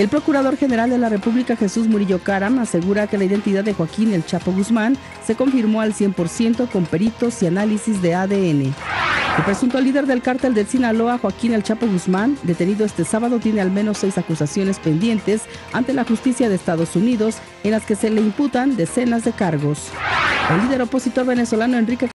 El Procurador General de la República, Jesús Murillo Caram, asegura que la identidad de Joaquín El Chapo Guzmán se confirmó al 100% con peritos y análisis de ADN. El presunto líder del cártel del Sinaloa, Joaquín El Chapo Guzmán, detenido este sábado, tiene al menos seis acusaciones pendientes ante la justicia de Estados Unidos, en las que se le imputan decenas de cargos. El líder opositor venezolano Enrique